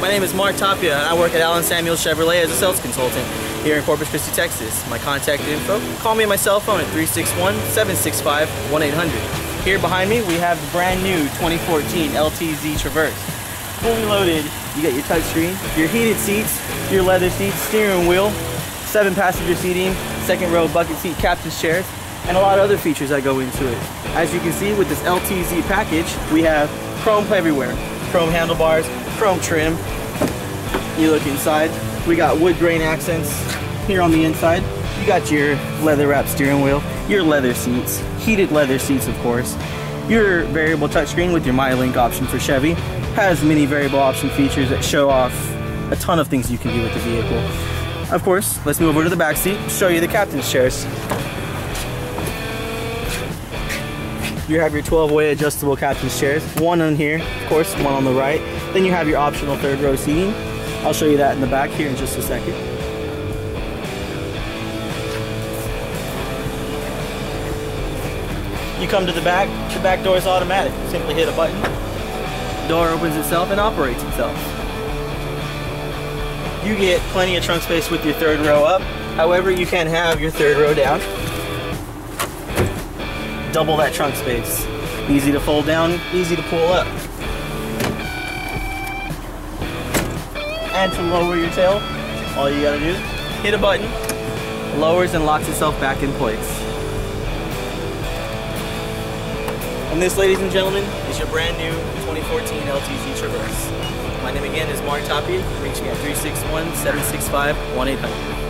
My name is Mark Tapia, and I work at Allen Samuel Chevrolet as a sales consultant here in Corpus Christi, Texas. My contact info, call me on my cell phone at 361-765-1800. Here behind me, we have the brand new 2014 LTZ Traverse. Fully loaded, you got your touchscreen, your heated seats, your leather seats, steering wheel, seven passenger seating, second row bucket seat captain's chairs, and a lot of other features that go into it. As you can see with this LTZ package, we have chrome everywhere. Chrome handlebars, chrome trim. You look inside, we got wood grain accents here on the inside. You got your leather wrap steering wheel, your leather seats, heated leather seats of course. Your variable touchscreen with your MyLink option for Chevy has many variable option features that show off a ton of things you can do with the vehicle. Of course, let's move over to the back seat, show you the captain's chairs. You have your 12-way adjustable captain's chairs. One on here, of course, one on the right. Then you have your optional third row seating. I'll show you that in the back here in just a second. You come to the back, the back door is automatic. Simply hit a button, door opens itself and operates itself. You get plenty of trunk space with your third row up. However, you can have your third row down double that trunk space. Easy to fold down, easy to pull up. And to lower your tail, all you gotta do, hit a button, lowers and locks itself back in place. And this, ladies and gentlemen, is your brand new 2014 LTZ Traverse. My name again is Mark Tapia. Reach me at 361-765-1800.